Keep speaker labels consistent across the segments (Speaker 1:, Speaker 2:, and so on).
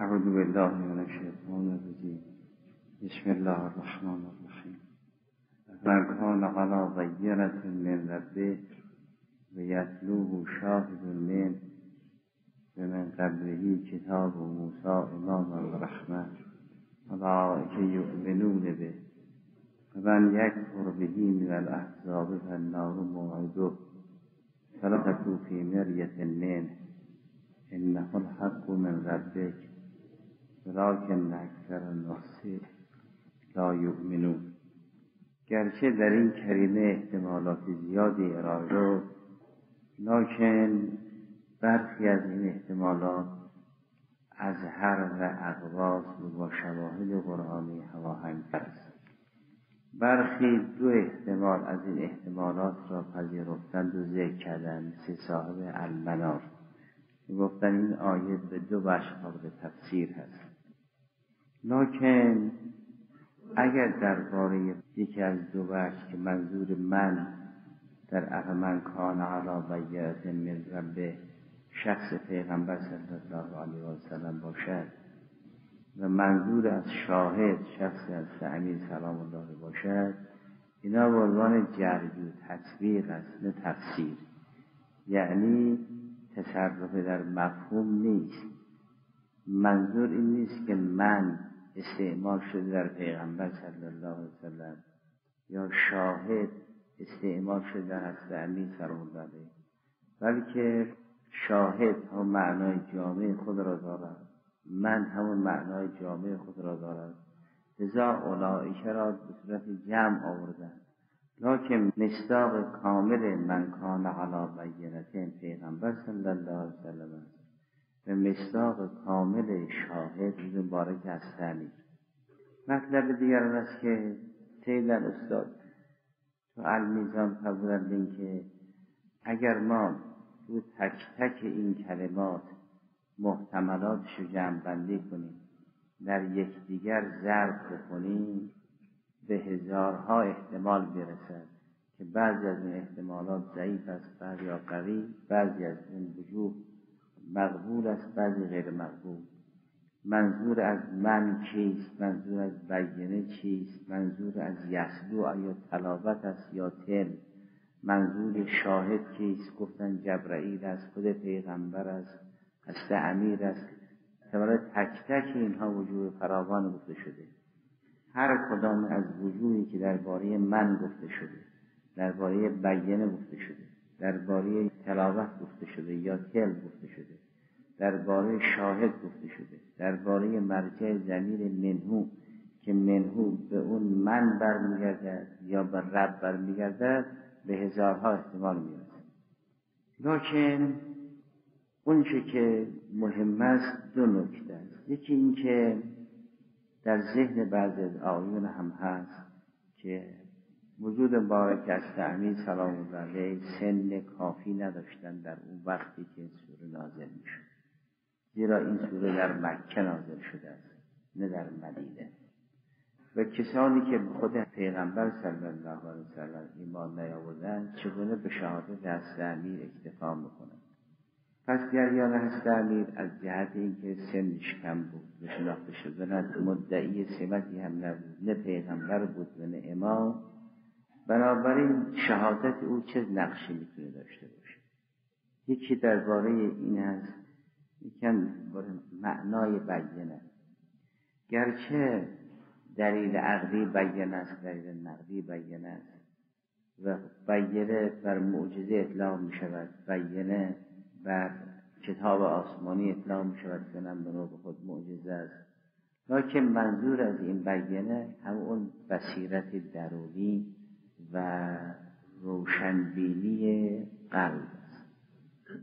Speaker 1: اعوذ بالله من الشیطان الرجیم بسم الله الرحمن الرحیم من کان علی بینة من ربه و یتلوه شاهد من و من قبله کتاب و موسا امام و رحمه که یؤمنون به. و من یکفر بهی من الاحزاب فالنار موعده. فلا تکو فی مریت منه انه الحق من ربک. ولکن اکثر الناس لا یؤمنون. گرچه در این کریمه احتمالات زیادی ارائه رو لکن برخی از این احتمالات از هر و اقواس و با شواهد قرآنی هواهنگ است برخی دو احتمال از این احتمالات را پذیرفتند و ذکر کردند. سه صاحب المنار. گفتن این آیه به دو بخش قابل تفسیر هست. لکن اگر درباره یکی از دو که منظور من در افمن کان علا بیعت من ربه شخص پیغمبر صلی الله علیه و سلم باشد و منظور از شاهد شخص از امیر سلام الله باشد اینا به عنوان جرگ و تطبیق است نه تفسیر. یعنی تصرف در مفهوم نیست. منظور این نیست که من استعمال شده در پیغمبر صلی الله علیه وسلم یا شاهد استعمال شده در حضرت امین سلام الله بلکه شاهد هم معنای جامع خود را دارد. من همون معنای جامع خود را دارد. لذا اولائکه را به صورت جمع آوردن. لکن مصداق کامل من کان علا بینتین پیغمبر صلی الله علیه وسلم به مصداق کامل شاهد روز مبارک هستنی مطلب دیگر است که سیدن استاد تو المیزان فرمودند این که اگر ما تو تک تک این کلمات محتملاتش رو جمع بندی کنیم در یکدیگر ضرب بکنیم به هزارها احتمال برسد که بعضی از این احتمالات ضعیف است بعضی قوی بعضی از این وجوه مقبول است بعضی غیر مقبول. منظور از من چیست؟ منظور از بیینه چیست؟ منظور از یسلو آیا تلاوت است یا تل منظور شاهد چیست؟ گفتن جبرئیل است خود پیغمبر است هست امیر است. اعتبار تک تک اینها وجوه فراوان گفته شده. هر کدام از وجوهی که درباره من گفته شده درباره بیینه گفته شده. درباره تلاوت گفته شده یا تل گفته شده درباره شاهد گفته شده درباره مرجع زمیر منهو که منهو به اون من برمیگردد یا به رب برمیگردد به هزارها احتمال می‌رسد. لکن اونچه که مهم است دو نکته است. یکی اینکه در ذهن بعضی از آیون هم هست که وجود مبارک از تعمید سلام الله علیه سن کافی نداشتن در اون وقتی که این سوره نازل می‌شد. زیرا این سوره در مکه نازل شده است نه در مدینه. و کسانی که خود پیغمبر صلی الله علیه وسلم ایمان نیاوردن چگونه به شهادت از امیر اکتفا می‌کنند؟ پس جریان هست امیر از جهت اینکه سنش کم بود به شناخته شدن مدعی سمتی هم نبود نه پیغمبر بود و نه امام. بنابراین شهادت او چه نقشی می‌تونه داشته باشه؟ یکی درباره این هست یکم معنای بیانه. گرچه دلیل عقلی بیانه است دلیل نقدی بیانه است و بیانه بر معجزه اطلاق می شود بیانه بر کتاب آسمانی اطلاق می شود که به نوع خود معجزه است. لکن منظور از این بیانه همون بصیرت درونی و روشنبینی قلب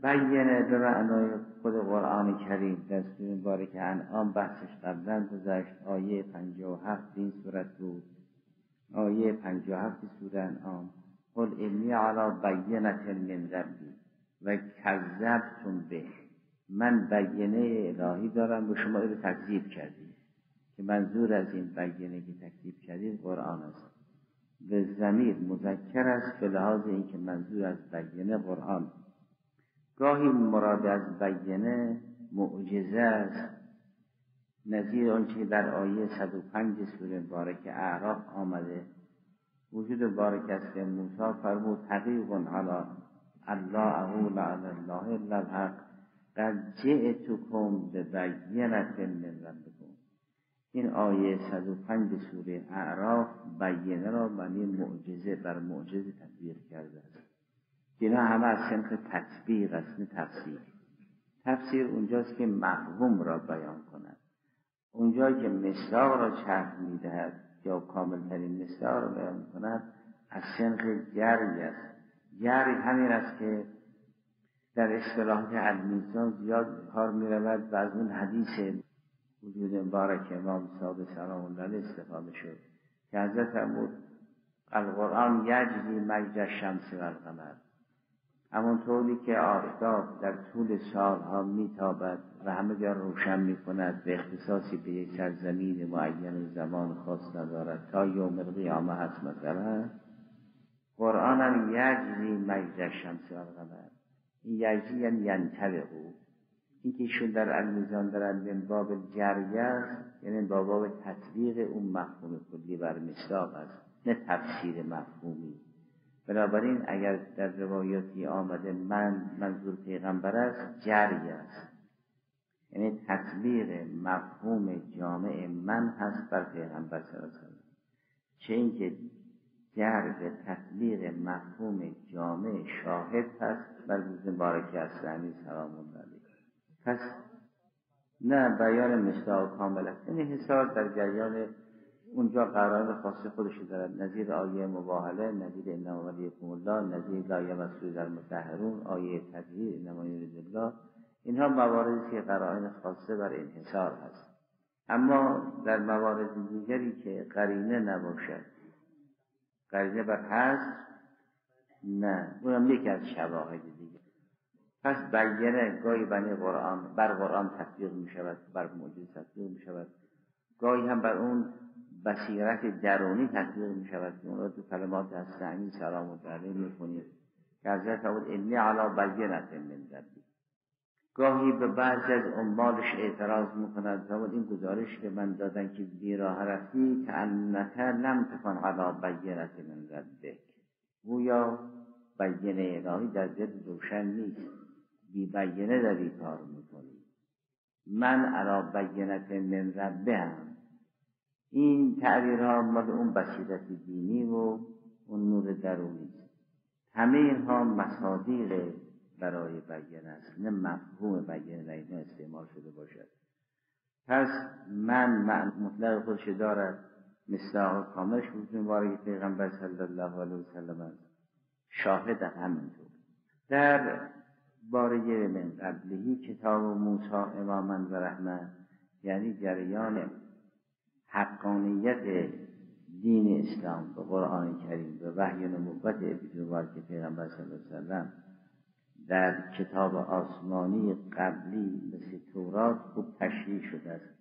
Speaker 1: بیانه به معنای خود قرآن کریم دستور مبارک انعام بحثش قبلا گذشت. آیه 57 این صورت بود. آیه 57 سوره انعام. قل انی علی بینت من ربی و کذبتم به. من بیانه الهی دارم و شما رو تکذیب کردید که منظور از این بیانه که تکذیب کردید قرآن است. به زمیر مذکر است به لحاظ اینکه منظور از بیانه قرآن. گاهی مراد از بیانه معجزه است. نظیر آنچه در آیه 105 سوره مبارک اعراف آمده. وجود بارک است که موسی فرمود حقیق علی الله اقول علی الله الا الحق. قد جئتکم ببینت من این آیه 105 سوره اعراف بینه را معنی معجزه بر معجزه تطبیق کرده است. اینا همه از سنخ تطبیق است نه تفسیر. تفسیر اونجاست که مفهوم را بیان کند. اونجا که مصداق را چرخ می‌دهد یا کاملترین مصداق را بیان کند از سنخ جری است. جری همین است که در اصطلاحات علمیزان زیاد کار می رود و از اون حدیث وجود مبارک امام صاحب سلام الله استفاده شد که حضرت فرمود القرآن یجزی مجد شمس و القمر همونطوری که آفتاب در طول سالها میتابد و همه جا روشن می کند به اختصاصی به یک سرزمین معین زمان خاص ندارد تا یوم القیامه هست مثلا. قرآن هم یجزی مجد شمس و القمر این یجزی یعنی ینتبه ایشون در المیزان دارند من باب جریه است یعنی با باب تطبیق اون مفهوم کلی بر مصداق است نه تفسیر مفهومی. بنابراین اگر در روایاتی آمده من منظور پیغمبر است جری است. یعنی تطبیق مفهوم جامع من هست بر پیغمبر صلی الله علیه چه اینکه جر تطبیق مفهوم جامع شاهد هست بر روز مبارک اسلامی سلام پس نه بیان مصداق کامل است. یعنی حسار در جریان اونجا قرار خاص خودش دارد. نظیر آیه مباهله نظیر انما ولیکم الله نظیر لا یمسو در متحرون آیه تدهیر انما الله. اینها مواردی که قرائن خاصه بر انحصار هست. اما در موارد دیگری که قرینه نباشد. قرینه بر هست نه. اونم یکی از شواهد دیگه. پس بیانه گاهی بنی قرآن بر قرآن تطبیق می شود بر موجود تطبیق می شود گاهی هم بر اون بصیرت درونی تطبیق می شود که اون را تو کلمات هستنی سلام و تعلیم می کنید که حضرت بود انی علا بینت من ربی. گاهی به بعضی از عمالش اعتراض می‌کند. فرمود این گزارش که من دادن که بیراه رفتی که انک لم تکن علا بینت من گویا بینه الهی در دل روشن نیست. بی بینه داری کار می‌کنی. من علا بینت من ربه هم این تعبیرها مال اون بصیرت دینی و اون نور درونی همه اینها مصادیق برای بیان است. نه مفهوم بیان اینها استعمال شده باشد. پس من مطلق خودش دارد. مصداق کاملش بود. مبارک پیغمبر صلی الله علیه وسلم است. شاهد همینطور. در باره من قبلهی کتاب موسی اماما و رحمت یعنی جریان حقانیت دین اسلام به قرآن کریم و وحی نبوت که پیغمبر صلی الله علیه در کتاب آسمانی قبلی مثل تورات خوب تشریح شده است.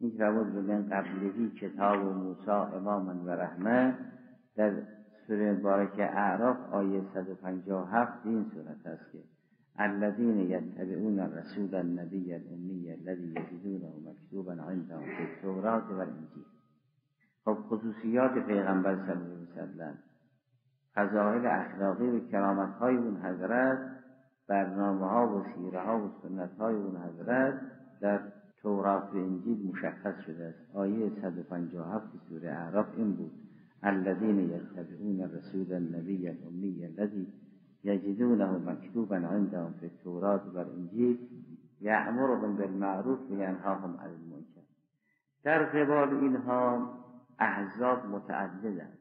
Speaker 1: این روز به من قبلی کتاب و موسا اماما و رحمه در سوره مبارک اعراف آیه 157 این صورت است که الذين يتبعون الرسول النبي الأمي الذي يجدونه مكتوبا عندهم في التوراة والإنجيل. خب خصوصیات پیغمبر صلی الله علیه وسلم فضائل اخلاقی و کرامت های اون حضرت برنامه ها و سیره ها و سنت های اون حضرت در تورات و انجیل مشخص شده است. آیه 157 سوره اعراف این بود الذين يتبعون الرسول النبي الأمي الذي یجدونه مکتوبا عندهم في التوراة والانجیل یعمرهم بالمعروف و ینهاهم عن المنکر. در قبال اینها احزاب متعددند.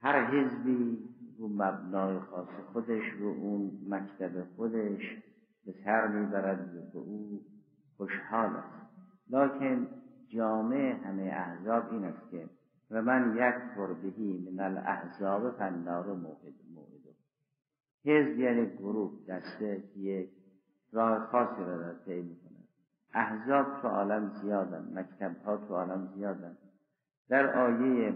Speaker 1: هر حزبی رو مبنای خاص خودش رو اون مکتب خودش به سر می‌برد و به او خوشحال است. لکن جامع همه احزاب این است که و من یک بهی من الاحزاب فنار موعد حزب یعنی گروه دسته یک راه خاصی را در طی می‌کنند. احزاب تو عالم زیادن مکتب ها تو عالم زیادن در آیه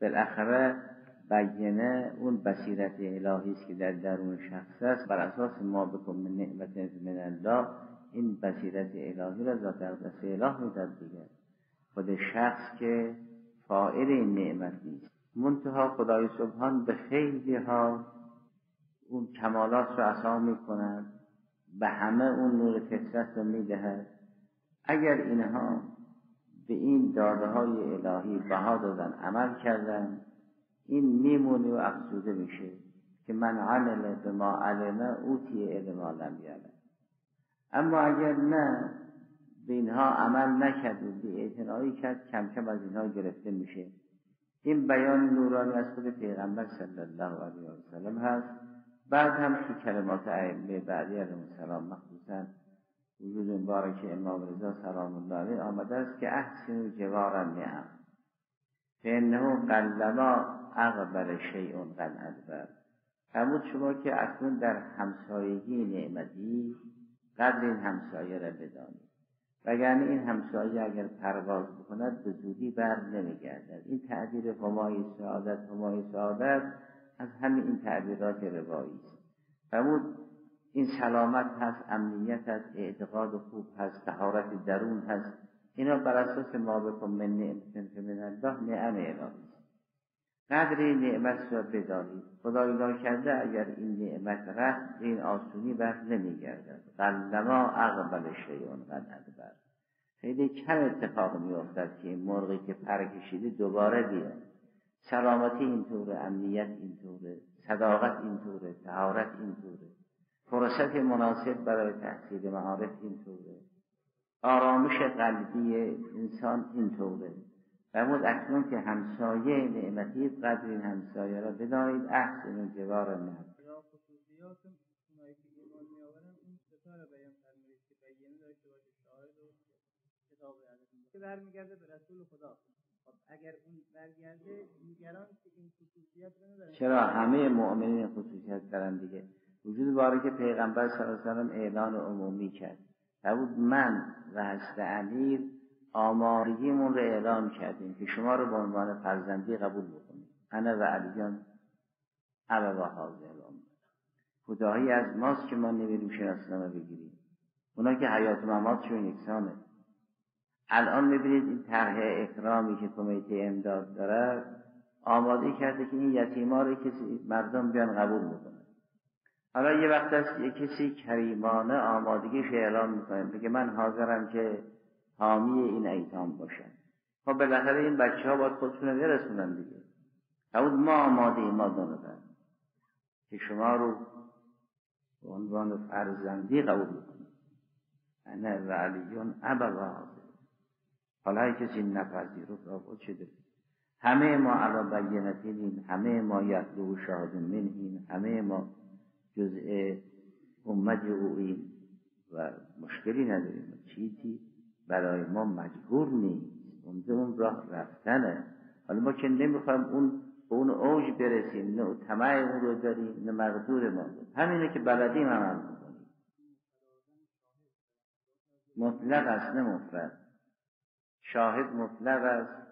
Speaker 1: بالاخره بیانه اون بصیرت الهی است که در درون شخص است. بر اساس ما بکن من نعمت من الله این بصیرت الهی را ذات اقدس اله می‌داد دیگر خود شخص که فائل این نعمت نیست. منتها خدای سبحان به خیلی ها اون کمالات رو عطا می کند به همه اون نور فطرت رو می دهد اگر اینها به این داده های الهی بها دادن عمل کردن این میمونه و افزوده میشه که من عمل به ما علمه اوتی علم لم یعلم اما اگر نه به اینها عمل نکرد و به کرد کم کم از اینها گرفته میشه. این بیان نورانی از خود پیغمبر صلی الله علیه و سلم هست. بعد هم تو کلمات ائمه بعدی علیه السلام مخصوصا وجود مبارک امام رضا سلام الله علیه آمده است که احسن جوار نعم فانه قلما اقبل شیء قد ادبر فرمود شما که اکنون در همسایگی نعمتی قدر این همسایه را بدانید. وگرنه این همسایه اگر پرواز بکند به زودی بر نمیگردد. این تعبیر همای سعادت همای سعادت از همین این تعبیرات روایی است. فرمود این سلامت هست امنیت هست اعتقاد خوب هست تهارت درون هست. اینا بر اساس ما بکن من نعمت من الله نعم الهی قدر نعمت را بدانید. خدای کرده اگر این نعمت رفت این آسونی بر نمیگردد. قلما اقبل شیعون قد ادبر. خیلی کم اتفاق میافتد که مرغی که پر کشیده دوباره بیاد. سلامتی اینطوره امنیت اینطوره صداقت اینطوره تهارت اینطوره فرصت مناسب برای تحصیل معارف اینطوره آرامش قلبی انسان اینطوره فرمود اکنون که همسایه نعمتی قدر این همسایه را بدانید احسن جوار نه که و برمیگرده به رسول خدا. خب اگر اون برگرده دیگران که این خصوصیت رو چرا همه مؤمنین خصوصیت دارن دیگه؟ وجود باره که پیغمبر صلی الله علیه و اعلان عمومی کرد. فرمود من و هست امیر آمارگیمون رو اعلام کردیم که شما رو به عنوان فرزندی قبول بکنیم. انا و علیان ابا حاضر خدایی از ماست که ما نمیریم شناسنامه بگیریم. اونا که حیات مماتشون یکسانه. الان می‌بینید این طرح اکرامی که کمیته امداد داره آماده کرده که این یتیما رو کسی مردم بیان قبول بکنه حالا یه وقت است یه کسی کریمانه آمادگیش اعلام می‌کنه. بگه من حاضرم که حامی این ایتام باشن. خب بالاخره این بچه ها باید خودشون رو برسونن دیگه. همون ما آماده ما دانه که شما رو به عنوان فرزندی قبول بکنید انا و علیون ابوا. حالا کسی نپذیرفت را شده همه ما علا بینتینیم همه ما یتلو شاهد منهیم همه ما جزء امت اویم و مشکلی نداریم. چیزی برای ما مجبور نیست. اونجا اون راه رفتنه. حالا ما که نمی‌خوایم اون اون اوج برسیم نه طمع اون رو داریم نه مقدور ما. همینه که بلدیم عمل می‌کنیم مطلق است نه مفرد. شاهد مطلق است.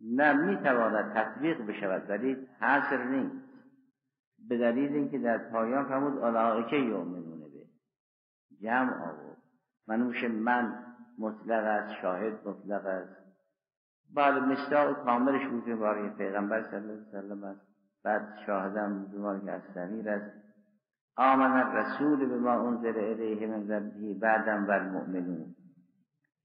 Speaker 1: نه می‌تواند تطبیق بشود ولی حاصل نیست. به دلیل اینکه در پایان فرمود اولئک یؤمنون به. جمع آورد. منوش من مطلق است شاهد مطلق است. بعد مصداق کاملش باری پیغمبر صلی الله علیه وسلم است. بعد شاهدم وجود که از سمیر است. آمن الرسول به ما انزل الیه من ربه بعدم و المؤمنون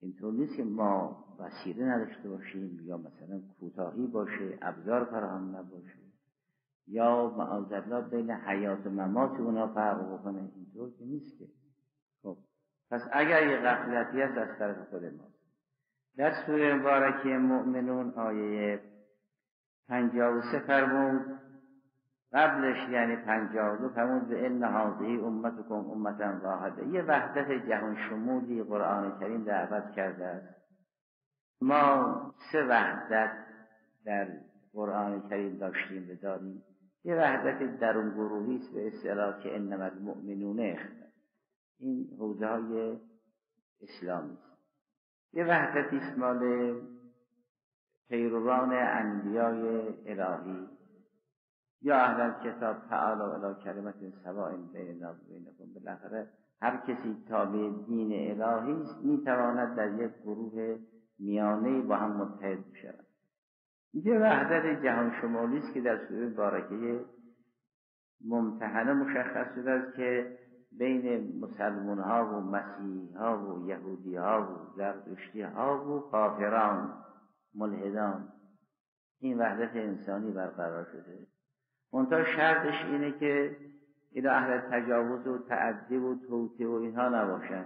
Speaker 1: اینطور نیست که ما وسیله نداشته باشیم یا مثلا کوتاهی باشه ابزار فراهم نباشه. یا معاذالله بین حیات و ممات اونا فرق بکنه. اینطور که نیست که پس اگر یه غفلتی هست از طرف خود ما. در سوره مبارکه مؤمنون آیه پنجاه و سه فرمود قبلش یعنی پنجاه دو فرمود به ان هذه امتکم امتا واحده. یه وحدت جهان شمولی قرآن کریم دعوت کرده است. ما سه وحدت در قرآن کریم داشتیم بداریم یه وحدت درون گروهی است به اصطلاح که انما المؤمنون اختر. این حوزه های اسلامی است. یه وحدت است مال پیروان انبیای الهی یا اهل کتاب تعالی الی کلمت سواء بیننا و بینکم. بالاخره هر کسی تابع دین الهی است می‌تواند در یک گروه میانه با هم متحد بشود. یه وحدت جهان شمالی است که در سوره بارکه ممتحنه مشخص شده است که بین مسلمان ها و مسیحی ها و یهودی ها و زرتشتی ها و کافران ملحدان. این وحدت انسانی برقرار شده. منتها شرطش اینه که اینا اهل تجاوز و تعدی و توتی و اینها نباشن.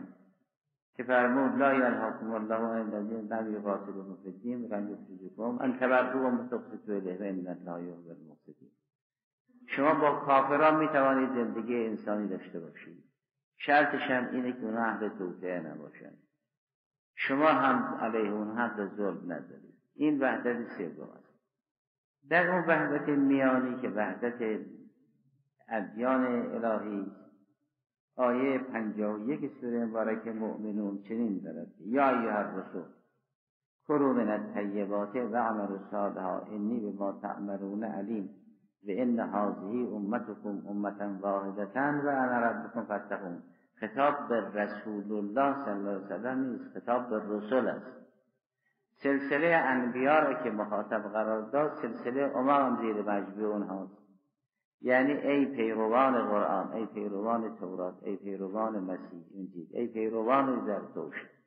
Speaker 1: که فرمود لا ینهاکم الله عن الذین لم یقاتلوکم فی الدین ولم یخرجوکم ان تبروا و متقسطوا الیه و ان الله شما با کافران می توانید زندگی انسانی داشته باشید. شرطش هم اینه که اونا اهل توطعه نباشن. شما هم علیه اون حق ظلم ندارید این وحدت سوم است. در اون وحدت میانی که وحدت ادیان الهی آیه پنجاه و یک سوره مبارک مؤمنون چنین دارد یا ایها الرسول کرو من الطیبات و عمل صالحا انی ما تعملون علیم. و ان هذه امتكم امتا واحدتا و انا ربكم فاتقون. خطاب به رسول الله صلی الله علیه وسلم نیست خطاب به رسول است. سلسله انبیا را که مخاطب قرار داد سلسله امام زیر مجبور اونهاست یعنی ای پیروان قرآن ای پیروان تورات ای پیروان مسیح انجیل ای پیروان زرتشت.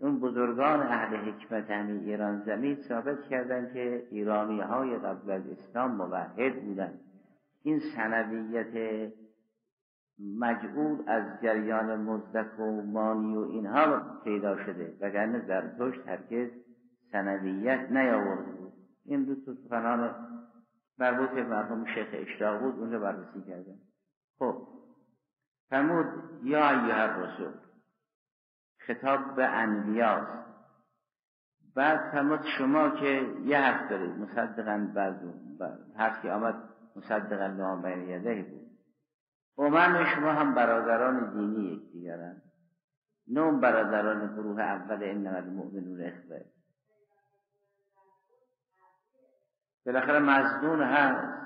Speaker 1: اون بزرگان اهل حکمت همین ایران زمین ثابت کردن که ایرانی های قبل از اسلام موحد بودن این سنویت مجعول از جریان مزدک و مانی و اینها پیدا شده وگرنه زرتشت هرگز سنویت نیاورده بود. این دو تو سخنان مربوط به مرحوم شیخ اشتاق بود اونجا بررسی کردن خب فرمود یا ایها رسول خطاب به انبیاست. بعد فرمود شما که یه حرف دارید مصدقا بعد حرف که آمد مصدقا لما بین یده بود. امم شما هم برادران دینی یکدیگرند نه برادران گروه اول انما المؤمنون اخوه. بالاخره مزدون هست.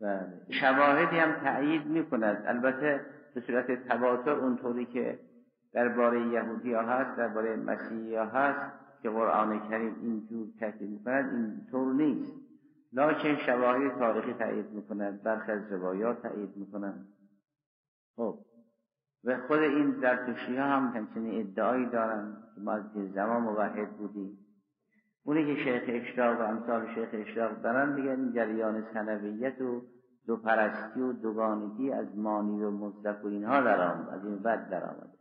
Speaker 1: بله. شواهدی هم تأیید می‌کند. البته به صورت تواتر اونطوری که درباره یهودی ها هست درباره مسیحی ها هست که قرآن کریم اینجور تاکید می‌کند اینطور نیست. لکن شواهد تاریخی تأیید می‌کند برخی از روایات تأیید می‌کنند. خب. و خود این زرتشتی ها هم همچنین ادعایی دارند که ما از زمان موحد بودیم. اونی که شیخ اشتاق و امثال شیخ اشتاق دارن میگن این جریان سنویت و دو پرستی و دوگانگی از مانی و مزدک و اینها در از این بد در آمده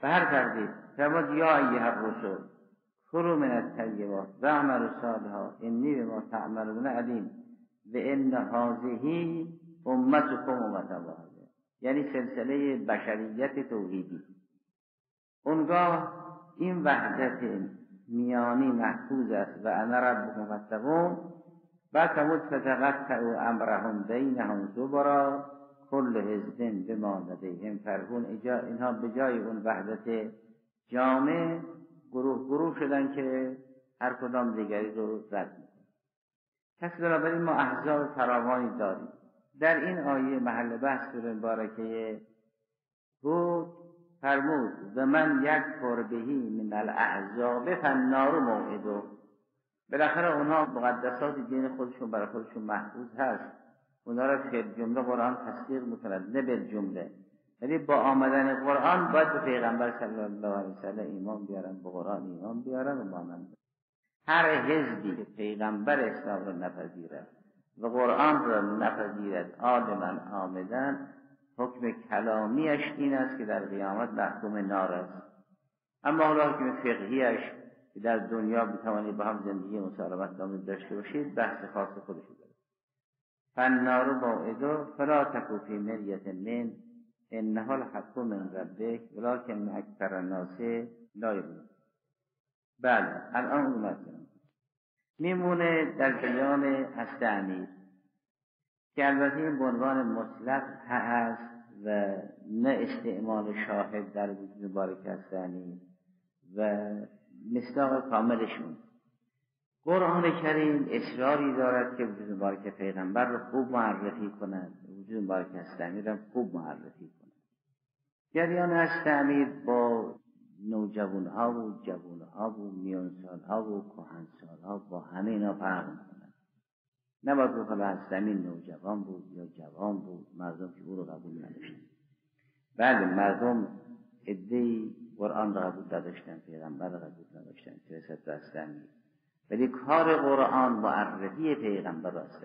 Speaker 1: به هر تقدیر فرماد یا ایه الرسول. فرو من الطیبات. و عمل صالحا انی به ما تعملون علیم. و ان هذه امتکم امت واحده یعنی سلسله بشریت توحیدی. اونگاه این وحدت میانی محفوظ است. و انا ربکم فاتقون. بعد فرمود فتقطعوا امرهم بینهم زبرا. کل حزب بما لدیهم فرهون اینها به جای اون وحدت جامع گروه گروه شدن که هر کدام دیگری رو رد می‌کنن. پس بنابراین ما احزاب فراوانی داریم. در این آیه محل بحث سوره مبارکه بود فرمود و من یک بهی من الاحزاب فنار موعدو بالاخره اونها مقدسات دین خودشون برای خودشون محفوظ هست. اونا را جمله قرآن تصدیق می‌کند نه به جمله. ولی با آمدن قرآن باید به پیغمبر صلی الله علیه وسلم ایمان بیارن به قرآن ایمان بیارن و مانند هر حزبی که پیغمبر اسلام را نپذیرد و قرآن را نپذیرد آدما آمدن حکم کلامیش این است که در قیامت محکوم نار است. اما حالا حکم فقهیش که در دنیا بتوانید با هم زندگی مسالمت نامید داشته باشید بحث خاص خودش داره فنار موعدو فلا تکو فی مریت من انها الحق من ربک ولکن اکثر الناس لا یعلمون بله الان اومد میمونه در بیان هسته امیر که البته این به عنوان مطلق هست و نه استعمال شاهد در وجود مبارک هستنی و مصداق کاملشون. قرآن کریم اصراری دارد که وجود مبارک پیغمبر رو خوب معرفی کند. وجود مبارک هستمیر هم خوب معرفی کند. جریان هستمیر با نوجوان ها و جوان ها و میانسال ها و کهنسال ها با همه اینا فرق می‌کنن نباید که حالا هستمین نوجوان بود یا جوان بود مردم که او رو قبول نداشتن. بله مردم ادهی قرآن را قبول نداشتن پیغمبر را قبول نداشتن. رسد به ولی کار قرآن معرفی پیغمبر است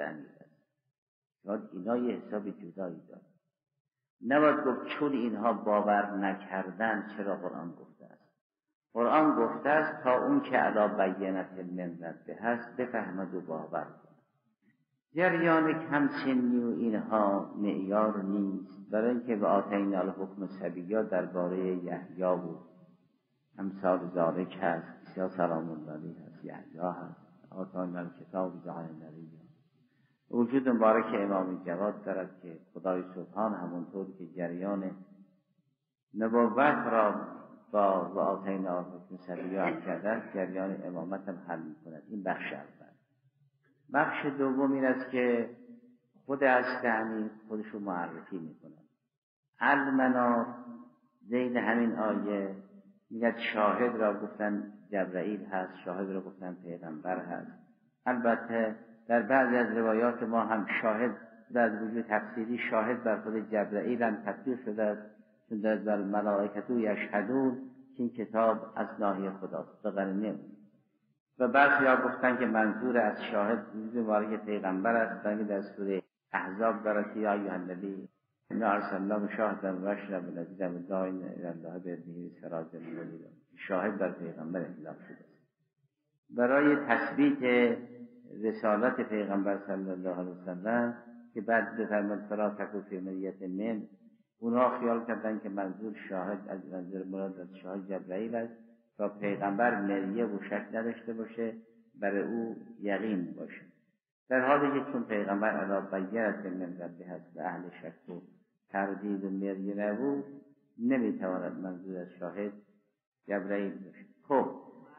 Speaker 1: شاید اینا یه حساب جدایی دارد نباید گفت چون اینها باور نکردن چرا قرآن گفته است. قرآن گفته است تا اون که علا بینت من ربه هست بفهمد و باور کند جریان کم سنی و اینها معیار نیست. برای اینکه به آتین الحکم سبیا درباره یحیی بود امثال ذالک هست. یا سلام الله یحیی هست آتین الکتاب جعل وجود مبارک امام جواد دارد که خدای سبحان همونطور که جریان نبوت را با و آتینا حکم کرده جریان امامت هم حل می کند این بخش اول. بخش دوم این است که خود از تعمیر خودش رو معرفی می کند المنار زین همین آیه میگه شاهد را گفتن جبرئیل هست شاهد را گفتن پیغمبر هست. البته در بعضی از روایات ما هم شاهد در وجود تفسیری شاهد بر خود جبرئیل هم تطبیق شده است چون در بر ملائکتو یشهدون که این کتاب از ناحیه خداست به و بعضی ها گفتن که منظور از شاهد وجود مبارک پیغمبر است در سوره احزاب دارد که یا ایها انا ارسلناک شاهدا مبشرا ونذیرا وداعیا الی الله باذنه سراجا منیرا شاهد بر پیغمبر اطلاق شده برای تثبیت رسالت پیغمبر صلی الله علیه وسلم که بعد بفرماد فلا تکو فی مریت من اونها خیال کردن که منظور شاهد از منظور مراد از شاهد جبرئیل است تا پیغمبر مریه و شک نداشته باشه برای او یقین باشه در حالی که چون پیغمبر علا بینت من ربه هست به اهل شک و تردید و مریه نبود نمی‌تواند منظور از شاهد جبرئیل باشه خب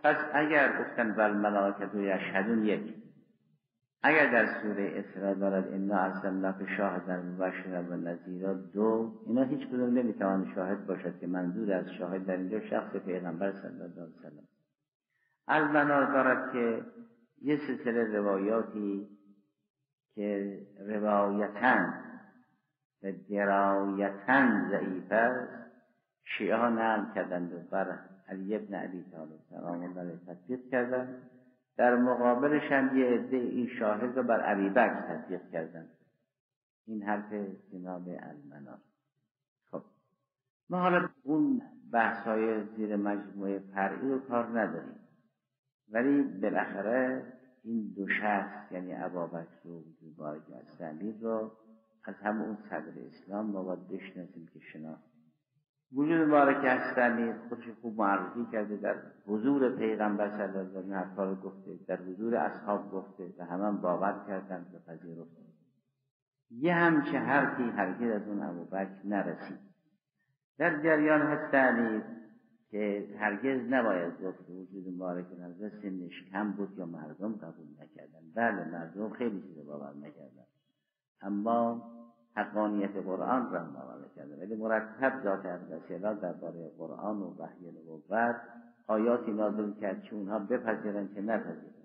Speaker 1: پس اگر گفتن ول ملائکت و یشهدون یک اگر در سوره اسراء دارد انا ارسلناک شاهدا مبشرا و نذیرا دو اینا هیچ کدوم نمی‌توان شاهد باشد که منظور از شاهد در اینجا شخص پیغمبر صلی الله علیه وسلم البنا دارد که یه سلسله روایاتی که روایتا و درایتا ضعیف است. شیعه ها نقل کردند و بر علی ابن عبی طالب سلام الله تطبیق کردند. در مقابلش هم یه عده این شاهد رو بر عبی بکر تطبیق کردن این حرف جناب المنار. خب ما حالا اون بحث های زیر مجموعه فرعی رو کار نداریم. ولی بالاخره این دو شخص یعنی ابابکر و مبارک از رو از همون صدر اسلام ما باید بشناسیم که شناخت. وجود مبارک هستنی خودش خوب معرفی کرده در حضور پیغمبر صلی الله علیه و رو گفته در حضور اصحاب گفته و همه باور کردن و پذیرفتن. یه همچه حرفی هرگز از اون ابوبکر نرسید. در جریان هستنی که هرگز نباید گفت وجود مبارک نظر سنش کم بود یا مردم قبول نکردن. بله مردم خیلی چیز باور نکردن. اما حقانیت قرآن را باور کرده. ولی مرتب ذات اقدسیالله درباره قرآن و وحی نبوت آیاتی نازل کرد که اونها بپذیرن که نپذیرن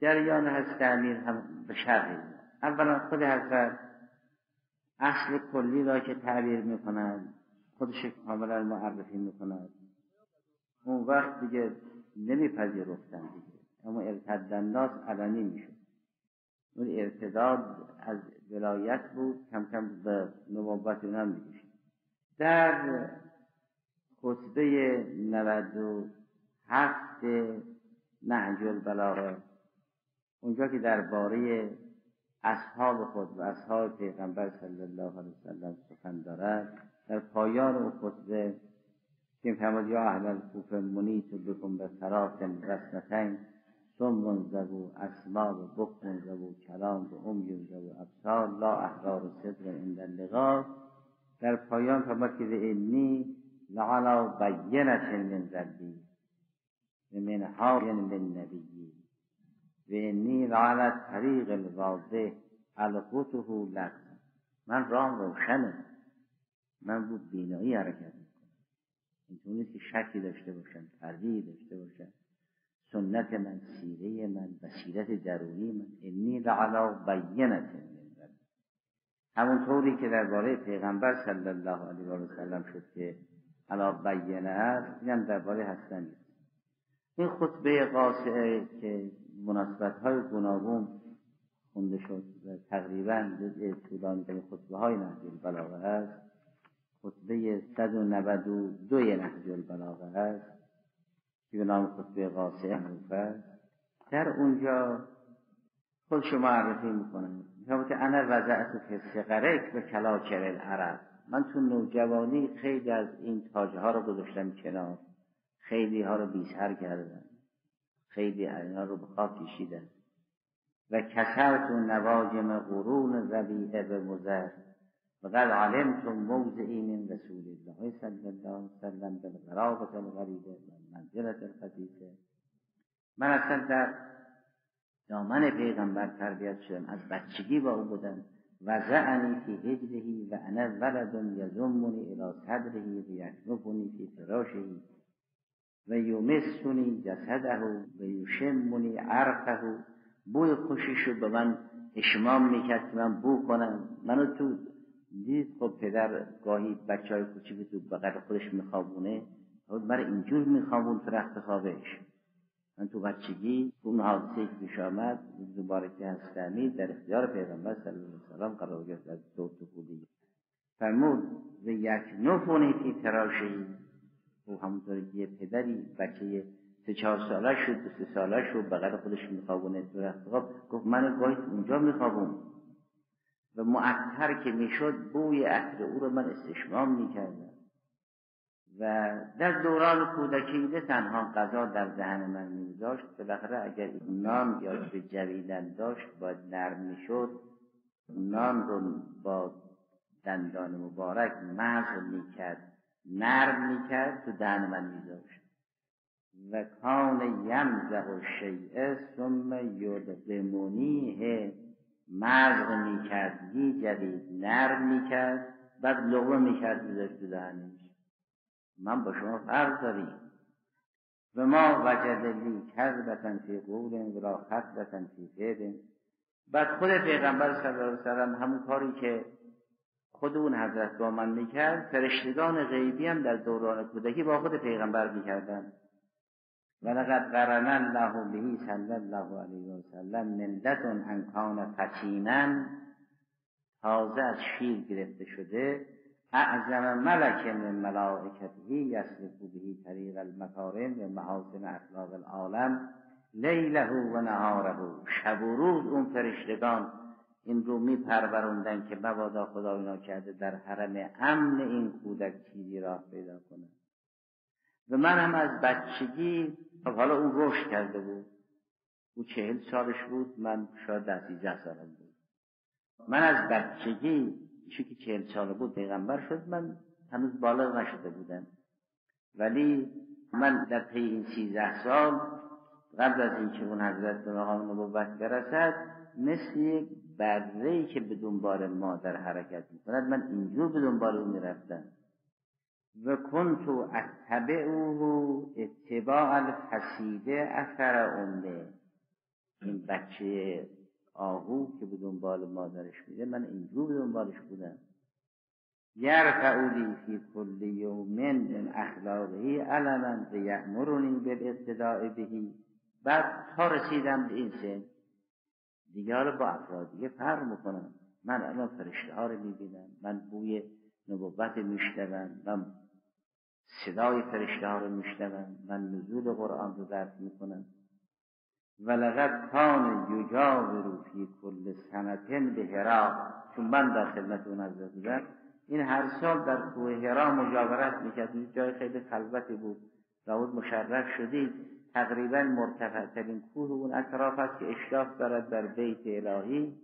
Speaker 1: جریان هست تعمیر هم به شرحی اولا خود حضرت اصل کلی را که تعبیر می‌کنند خودش کاملا معرفی می‌کند اون وقت دیگه نمیپذیرفتن دیگه. اما ارتد الناس علنی می‌شد. اون ارتداد از ولایت بود کم کم به نبوت اونم می‌کشید. در خطبه 97 نهج البلاغه اونجا که درباره اصحاب خود و اصحاب پیغمبر صلی الله علیه وسلم سخن دارد در پایان اون خطبه که فرمود یا اهل الکوفه منیت بکن به طراف رسنتین سم زبو اسما و زبو کلام و امی زبو ابصار لا احرار صدر عند اللقا در پایان فرمود که انی لعلا بینت من ربی و من حاین من نبیی و انی لعنت طریق الواضح القوته لغز من راه روشنه. من بود بینایی حرکت می‌کنم. اینطور نیست که شکی داشته باشم تردیدی داشته باشم. سنت من سیره من بصیرت درونی من انی لعلا بینت. همون طوری که درباره پیغمبر صلی الله علیه و سلم شد که علا بینه است اینم درباره هستن این خطبه قاسعه که مناسبت های گوناگون خونده شد و تقریبا جزء طولانی خطبه های نهج البلاغه است. خطبه 192 نهج البلاغه است. که به نام خطبه قاسعه معروف است در اونجا خودشو معرفی می‌کنه که انا وضعت فی سقرک به کلاکر العرب. من تو نوجوانی خیلی از این تاجه ها رو گذاشتم کنار. خیلی ها رو بیسر کردن خیلی اینا رو به خاک کشیدن و کسرت و نواجم قرون ربیعه به مزر و قد علمت موضعی من رسول الله صلی الله علیه وسلم بالغرابت الغریبه و منزلت الخفیفه من اصلا در دامن پیغمبر تربیت شدم. از بچگی با او بودم. و زعنی فی هجرهی و انا ولد یزمنی الى صدرهی و یکنفنی فی فراشهی و یومسونی جسده و یوشمونی عرقه. بوی خوشیشو به من اشمام می‌کرد که من بو کنم. منو تو دید خب پدر گاهی بچه های کوچیک تو بغل خودش میخوابونه. برای اینجور میخوابون تو رخت خوابش. من تو بچگی اون حادثه که پیش آمد دوباره که هستمی در اختیار پیغمبر صلی الله علیه وسلم قرار گرفت از دو بودی فرمود و یک نفونی فی تراشی او همونطوری که یه پدری بچه سه چهار ساله شد سه ساله شد بغل خودش میخوابونه تو رخت خواب. گفت من گاهی اونجا میخوابون و معطر که می‌شد بوی عطر او رو من استشمام می‌کردم. و در دوران کودکی تنها غذا در دهن من میگذاشت بالاخره اگر نان یا به جویدن داشت باید نرم می‌شد نان رو با دندان مبارک مغز می‌کرد نرم می‌کرد تو دهن من میذاشت و کان یمزه و شیعه ثم یدقمونیه مزق می‌کرد جدید نرم می‌کرد بعد لغمه می‌کرد میذاشت تو دهنش. من با شما فرق داریم. و ما وجد لی کذبتن فی قول ولا خطبتن فی فعل بعد خود پیغمبر صلی الله علیه وسلم همون کاری که خود اون حضرت با من می‌کرد فرشتگان غیبی هم در دوران کودکی با خود پیغمبر می‌کردن. و لقد قرن الله بهی صلی الله علیه و سلم ملتون انکان فتینا تازه از شیر گرفته شده. اعظم ملک من ملائکته یسلک بهی طریق المکارم و محاسن اخلاق العالم لیله و نهاره. شب و روز اون فرشتگان این رو میپروروندن که مبادا خدا اینا کرده در حرم امن این کودک چیزی راه پیدا کنه. و من هم از بچگی خب حالا اون رشد کرده بود. او چهل سالش بود من شاید در سیزده سالم بود. من از بچگی ایشو که چهل سال بود پیغمبر شد من هنوز بالغ نشده بودم. ولی من در پی این سیزده سال قبل از اینکه اون حضرت به مقام نبوت برسد مثل یک بره که به دنبال مادر حرکت می‌کند من اینجور به دنبال او می‌رفتم. و کنت او اتباع الفسیده اثر امه این بچه آهو که به دنبال مادرش میده من اینجور به دنبالش بودم. یرفعولی فی کل یومن من اخلاقی علما و یأمرونی بالاقتداء بهی بعد تا رسیدم به این سن. دیگه با افراد دیگه فرق می‌کنم. من الان فرشته ها رو می‌بینم. من بوی نبوت میشنوم. من صدای فرشته ها رو میشنوم من نزول قرآن رو درک می‌کنم ولقد کان یجاور فی کل سنتن به هرا چون من در خدمت اون حضرت بودم این هر سال در کوه هرا مجاورت می‌کرد جای خیلی خلوتی بود. داود مشرف شدید تقریبا مرتفع ترین کوه اون اطراف است که اشراف دارد در بیت الهی.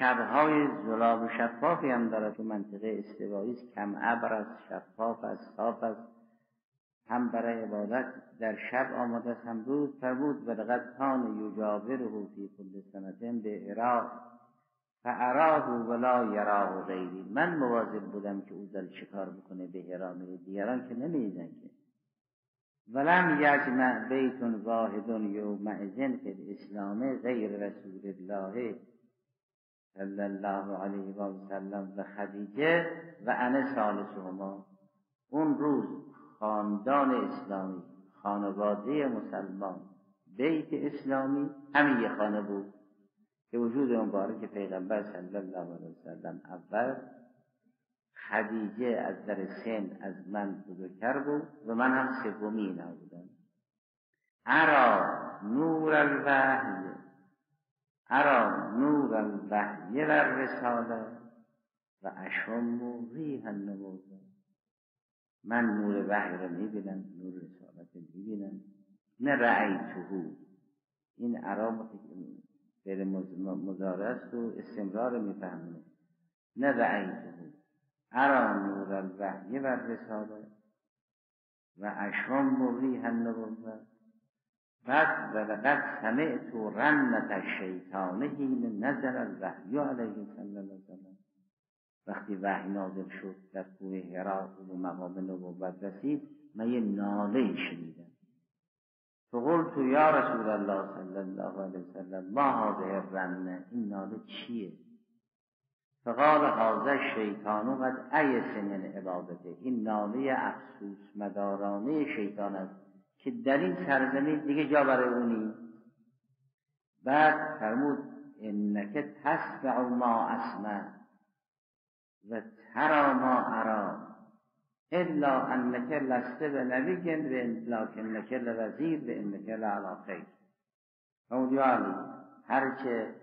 Speaker 1: شبهای زلاب و شفافی هم دارد تو منطقه استوایی است. کم ابر است شفاف است صاف است. هم برای عبادت در شب آماده است هم روز فرمود و لقد کان یجاوره فی کل سنتین به عراق فعراه ولا یراه غیری. من مواظب بودم که او دل شکار بکنه به حرامه دیگران که نمیدن که. ولم یجمع بیت واحد یومئذ فی الاسلام غیر رسول الله. صلی الله علیه و سلم و خدیجه و انا ثالثهما اون روز خاندان اسلامی خانواده مسلمان بیت اسلامی همین یه خانه بود که وجود مبارک پیغمبر صلی الله علیه وسلم اول خدیجه از در سن از من بزرگتر بود و من هم سومی اینا بودم. ارا نور الوحی ارا نور الوحی و رساله و اشم ریح النبوه من نور وحی رو می‌بینم نور رسالت می‌بینم. نه رأیتهو این ارا غیر مزاره است و استمرار میفهمونه نه رأیتهو ارا نور الوحی و رساله و اشم ریح النبوه بعد ولقد سمعت رنت الشیطان حین نزل الوحی علیه صلی الله علیه وقتی وحی نازل شد در کوه هرا و مقام نبوت رسید من یه ناله شنیدم. فقلت یا رسول الله صلی الله علیه وسلم ما هذه الرنه این ناله چیه؟ فقال هذا شیطان قد ایس من عبادته. این ناله افسوس مدارانه شیطان است. که در این سرزمین دیگه جا برای اونی بعد فرمود انک تسمع ما اسمع و ترا ما ارا الا انک لسته به نبی و لکنک لوزیر به انک لعلا خیر. فرمود یا علی هرچه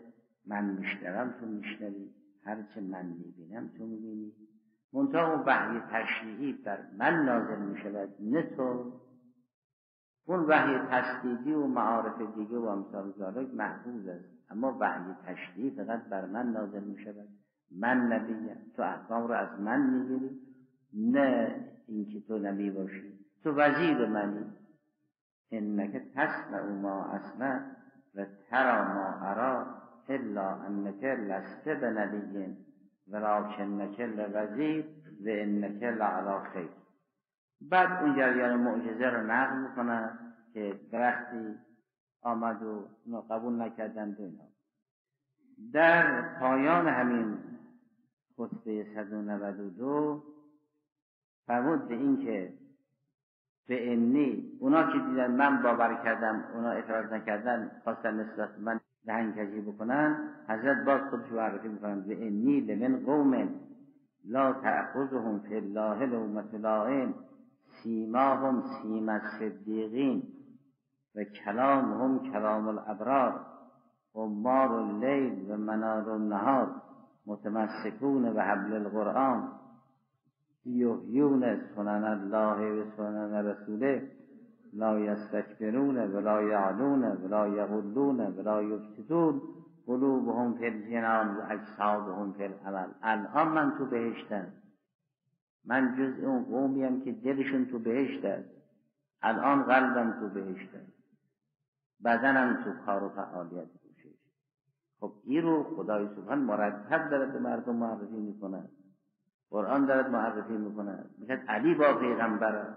Speaker 1: من میشنوم تو میشنوی هرچه من می‌بینم تو می‌بینی. منتها اون وحی تشریعی بر من نازل می‌شود نه تو اون وحی تصدیقی و معارف دیگه و امثال ذالک محفوظ است. اما وحی تشریعی فقط بر من نازل می شود من نبیم تو احکام رو از من می‌گیری. نه اینکه تو نبی باشی. تو وزیر منی. انک تسمع ما اسمع و ترا ما ارا الا انک لست بنبی. ولکنک لوزیر و انک لعلا خیر. بعد اون جریان معجزه رو نقل می‌کنن که درختی آمد و قبول نکردن اینا. در پایان همین خطبه 192 فرمود به این که به انی اونا که دیدن من باور کردم اونا اعتراض نکردن خواستن نسبت من دهن کجی بکنن حضرت باز خودش معرفی می‌کنن. به انی لمن قوم لا تأخذهم فی الله لومت لائم سیماهم سیم الصدیقین و کلامهم کلام الابرار و مار اللیل و منار النهار متمسکون به حبل القرآن یحیون سنن الله و سنن رسوله لا یستکبرون ولا یعلون ولا یغلون ولا یفسدون قلوبهم فی الجنان و اجسادهم فی العمل الان من تو بهشتم من جز اون قومیم که دلشون تو بهشت است. الان قلبم تو بهشت است. بدنم تو کار و فعالیت کوشش خب این رو خدای سبحان مرتب دارد به مردم معرفی می‌کنه قرآن دارد معرفی می‌کنه میگه علی با پیغمبر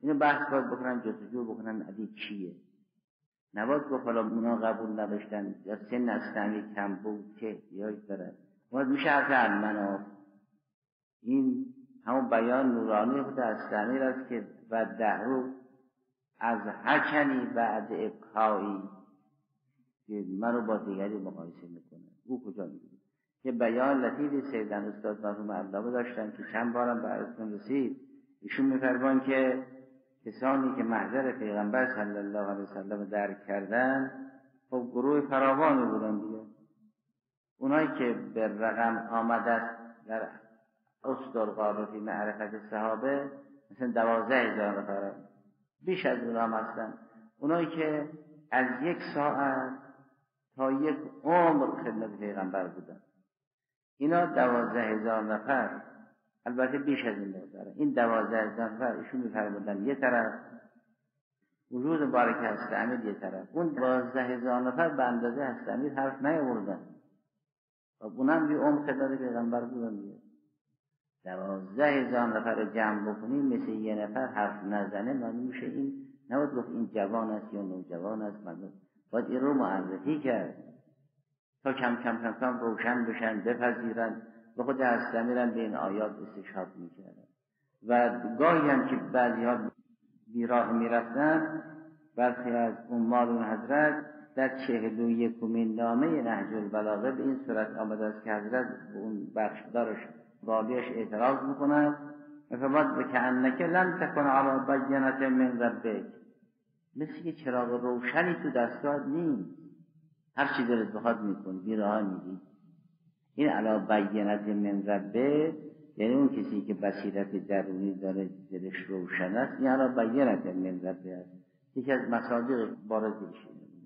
Speaker 1: اینو بحث باید بکنن جستجو بکنن. علی چیه نباید گفت حالا اونا قبول نداشتن یا سن از کم بود که احتیاج داره باید میشه حرف مناف این همون بیان نورانی خود از تعمیر است که و دهرو از حکنی بعد ابکایی که منو با دیگری مقایسه می‌کنه. او کجا میگه که بیان لطیفی سیدن استاد مرحوم علامه داشتن که چند بارم به رسید. ایشون میفرمان که کسانی که محضر پیغمبر صلی الله علیه وسلم درک کردن خب گروه فراوانی بودن دیگه. اونایی که به رقم آمده در استرقاب فی معرفت صحابه مثلا دوازده هزار نفر بیش از اونا هم هستن. اونایی که از یک ساعت تا یک عمر خدمت پیغمبر بودن. اینا دوازده هزار نفر. البته بیش از این مقداره این دوازده هزار نفر ایشون میفرمودن یه طرف وجود بارک هست امیر یه طرف. اون دوازده هزار نفر به اندازه هست امیر حرف نیاوردن. و اونم بی عمق خدمت پیغمبر بودن دوازده هزار نفر رو جمع بکنیم مثل یه نفر حرف نزنه معلوم میشه این نباید گفت این جوان است یا نوجوان است مردم باید این رو معرفی کرد. تا کم کم کم کم روشن بشن بپذیرن و خود میرن به این آیات استشهاد می‌کردن. و گاهی هم که بعضی ها بیراه می‌رفتن برخی از امار اون حضرت در چهل و یکمین نامه نهج البلاغه به این صورت آمده است که حضرت به اون بخشدارش راویش اعتراض می‌کند. و فرماد به که لم تکن علی بینت من ربک. مثل که چراغ روشنی تو دستات نیست. هر چی دلت بخواد میکن بیراه میگی. این علا بینت من ربه یعنی اون کسی که بصیرت درونی داره دلش روشن است این علا بینت من ربه است. یکی از مصادیق بارد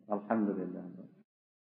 Speaker 1: الحمدلله.